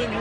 Está